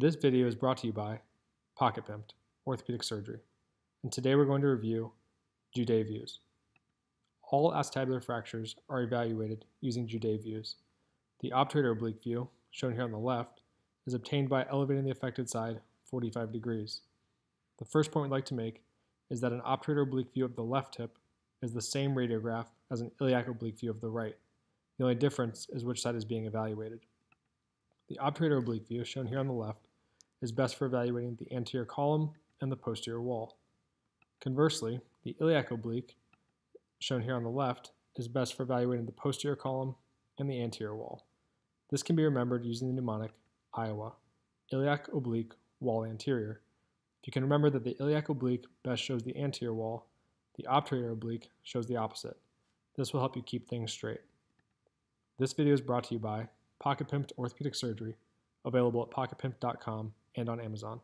This video is brought to you by Pocket Pimped Orthopedic Surgery, and today we're going to review Judet views. All acetabular fractures are evaluated using Judet views. The obturator oblique view, shown here on the left, is obtained by elevating the affected side 45 degrees. The first point we'd like to make is that an obturator oblique view of the left hip is the same radiograph as an iliac oblique view of the right. The only difference is which side is being evaluated. The obturator oblique view, shown here on the left, is best for evaluating the anterior column and the posterior wall. Conversely, the iliac oblique, shown here on the left, is best for evaluating the posterior column and the anterior wall. This can be remembered using the mnemonic Iowa, iliac oblique wall anterior. If you can remember that the iliac oblique best shows the anterior wall, the obturator oblique shows the opposite. This will help you keep things straight. This video is brought to you by Pocket Pimped Orthopedic Surgery, available at pocketpimp.com and on Amazon.